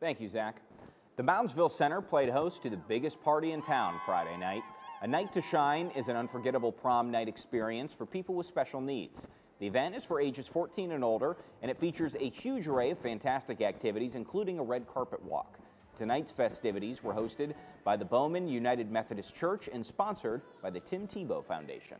Thank you, Zach. The Moundsville Center played host to the biggest party in town Friday night. A Night to Shine is an unforgettable prom night experience for people with special needs. The event is for ages 14 and older, and it features a huge array of fantastic activities, including a red carpet walk. Tonight's festivities were hosted by the Bowman United Methodist Church and sponsored by the Tim Tebow Foundation.